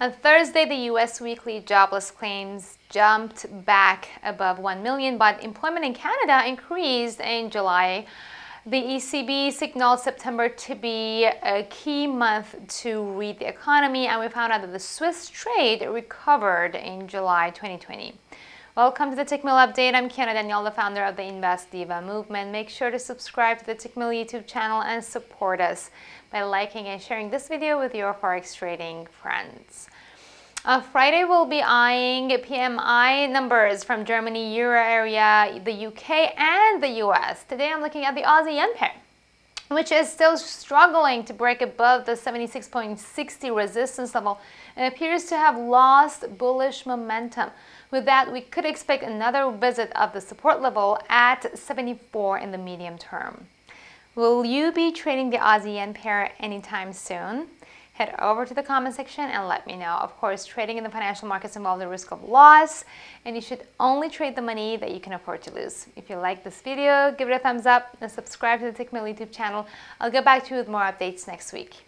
On Thursday, the U.S. weekly jobless claims jumped back above 1 million, but employment in Canada increased in July. The ECB signaled September to be a key month to read the economy, and we found out that the Swiss trade recovered in July 2020. Welcome to the Tickmill Update. I'm Kiana Danial, the founder of the Invest Diva movement. Make sure to subscribe to the Tickmill YouTube channel and support us by liking and sharing this video with your Forex trading friends. Uh, Friday, we'll be eyeing PMI numbers from Germany, Euro area, the UK, and the US. Today, I'm looking at the Aussie yen pair which is still struggling to break above the 76.60 resistance level and appears to have lost bullish momentum. With that, we could expect another visit of the support level at 74 in the medium term. Will you be trading the Aussie yen pair anytime soon? Head over to the comment section and let me know. Of course, trading in the financial markets involves the risk of loss, and you should only trade the money that you can afford to lose. If you like this video, give it a thumbs up and subscribe to the Tickmill YouTube channel. I'll get back to you with more updates next week.